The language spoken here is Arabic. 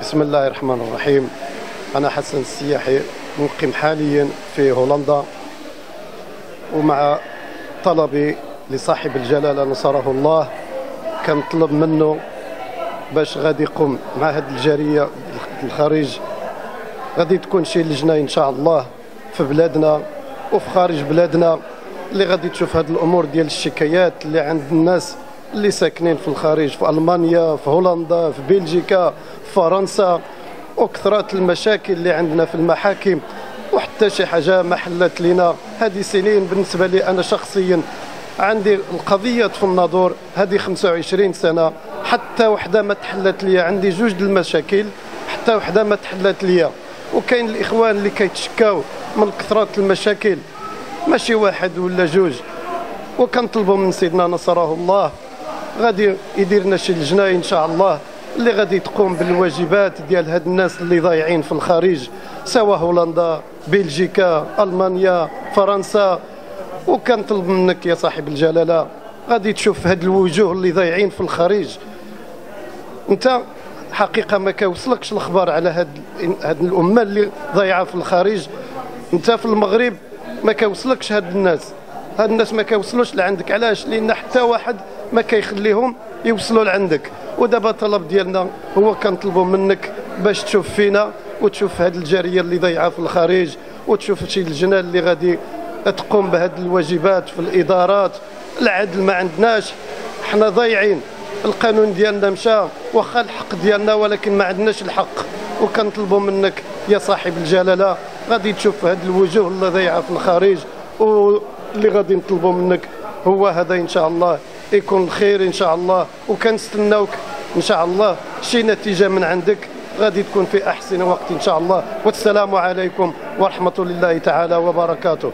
بسم الله الرحمن الرحيم. أنا حسن السياحي مقيم حاليا في هولندا ومع طلبي لصاحب الجلالة نصره الله كنطلب منه باش غادي يقوم مع هذه الجارية الخارج. غادي تكون شي لجنة إن شاء الله في بلادنا وفي خارج بلادنا اللي غادي تشوف هذه الأمور ديال الشكايات اللي عند الناس. اللي ساكنين في الخارج في ألمانيا في هولندا في بلجيكا في فرنسا وكثرات المشاكل اللي عندنا في المحاكم. وحتى شي حاجة ما حلت لنا هذه سنين. بالنسبة لي أنا شخصيا عندي القضية في الناظور هذه 25 سنة. حتى وحدة ما تحلت لي عندي جوج المشاكل. حتى وحدة ما تحلت لي وكاين الإخوان اللي كيتشكاو من كثرة المشاكل. ماشي واحد ولا جوج. وكنطلبوا من سيدنا نصره الله. غادي يدير لنا شي لجنة إن شاء الله اللي غادي تقوم بالواجبات ديال هاد الناس اللي ضايعين في الخارج سواء هولندا بلجيكا ألمانيا فرنسا. وكنطلب منك يا صاحب الجلالة غادي تشوف هاد الوجوه اللي ضايعين في الخارج. أنت حقيقة ما كيوصلكش الخبر على هاد هاد الأمة اللي ضايعة في الخارج. أنت في المغرب ما كيوصلكش هاد الناس. هاد الناس ما كيوصلوش لعندك. علاش؟ لأن حتى واحد ما كيخليهم يوصلوا لعندك. ودابا الطلب ديالنا هو كنطلبوا منك باش تشوف فينا وتشوف هاد الجاريه اللي ضايعه في الخارج وتشوف شي لجنه اللي غادي تقوم بهاد الواجبات في الإدارات. العدل ما عندناش. حنا ضايعين. القانون ديالنا مشى واخا الحق ديالنا ولكن ما عندناش الحق. وكنطلبوا منك يا صاحب الجلالة غادي تشوف هاد الوجوه اللي ضايعه في الخارج. واللي غادي نطلبوا منك هو هذا إن شاء الله. يكون الخير إن شاء الله. وكنستناوك إن شاء الله. شي نتيجة من عندك غادي تكون في أحسن وقت إن شاء الله. والسلام عليكم ورحمة الله تعالى وبركاته.